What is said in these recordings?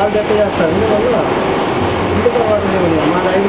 ఎట్లా చేస్తారు అందువల్ల ఇంటికి వాడు మా రైలు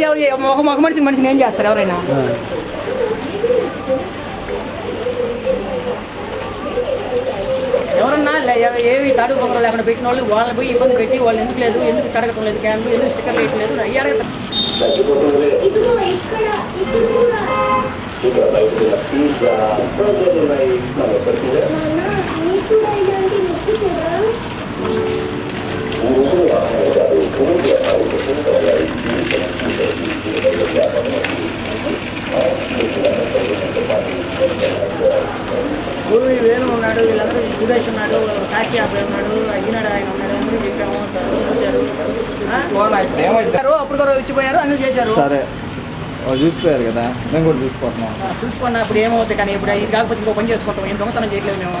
ఎవరు ఒక మగ మనిషి మనిషిని ఏం చేస్తారు ఎవరైనా ఎవరన్నా ఏవి తాడు పొగలు లేకుండా పెట్టిన వాళ్ళు వాళ్ళని పోయి ఇబ్బంది పెట్టి వాళ్ళు ఎందుకు లేదు ఎందుకు కడగటం లేదు క్యాన్లు ఎందుకు స్టిక్కర్లు వేయట్లేదు అయ్యారే ఇక్కడ వేణు ఉన్నాడు వీళ్ళందరూ సురేష్ ఉన్నాడు ఉన్నాడు ఆయన ఉన్నాడు అందరూ చెప్పాము అప్పుడు అన్ని చేశారు. సరే. చూసిపోయారు కదా మేము కూడా చూసిపోతున్నాం. చూసుకున్న ఇప్పుడు ఏమవుతుంది కానీ ఇప్పుడు ఇది కాకపోతే ఇంకో పని చేసుకుంటాం ఏం దొంగతనం చేయట్లేదు మేము.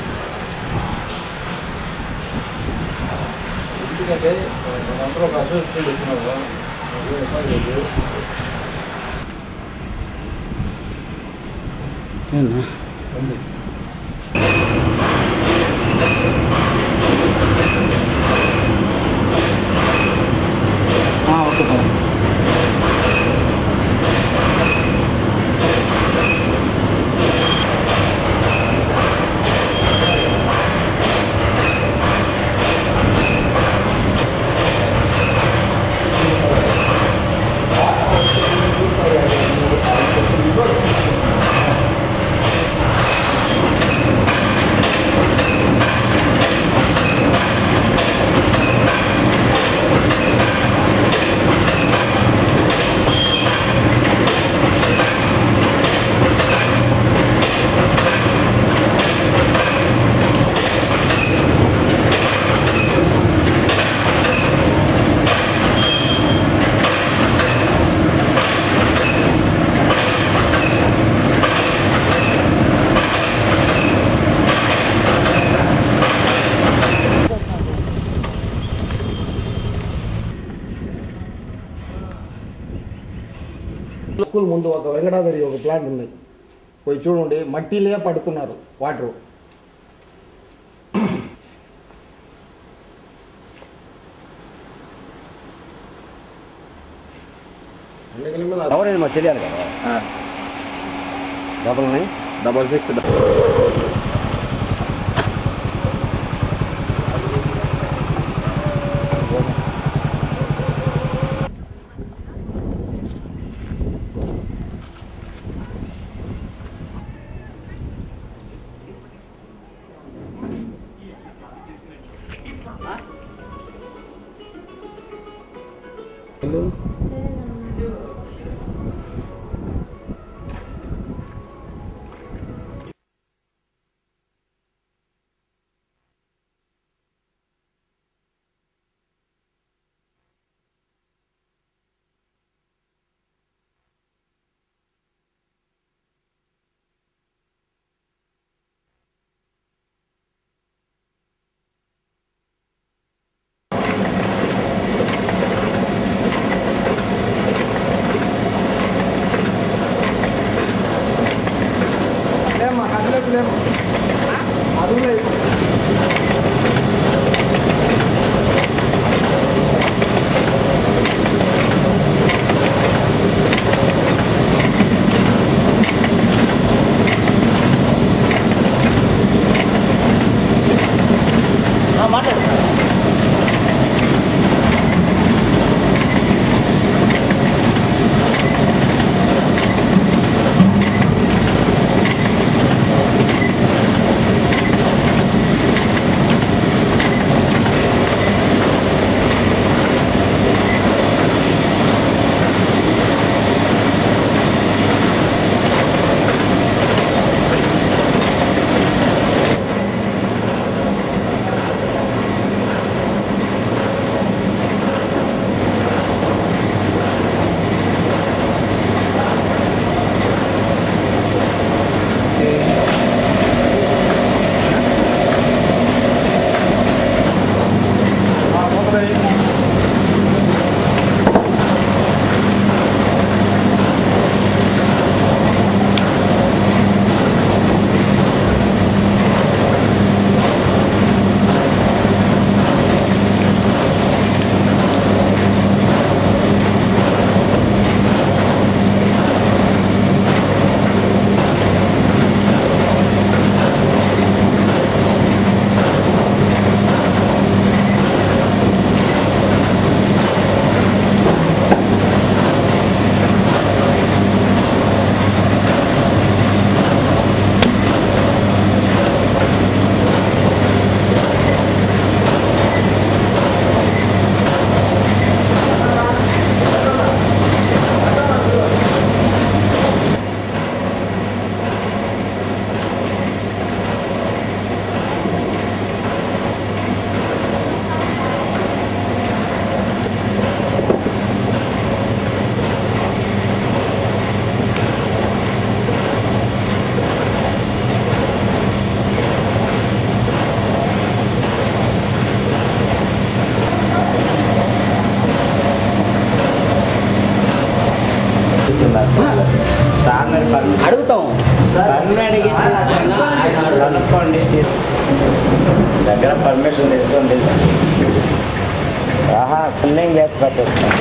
데 남부로 가서 들려주나가 이거 살려줘. 됐나? ముందు ఒక వెంకటాద్రి ఒక ప్లాంట్ ఉంది. పోయి చూడండి మట్టిలే పడుతున్నారు వాటర్. ఎవరైనా మాకు తెలియాలి కదా? Double nine? డబల్ సిక్స్ அதுவும் அதுவும் కదలకు లేమ్మా అడుగుతాం. పర్మిషన్ అడిగి కనుక్కోండి దగ్గర పర్మిషన్ తీసుకోండి. ఆహా పుణ్యం చేసి పట్టేస్తాం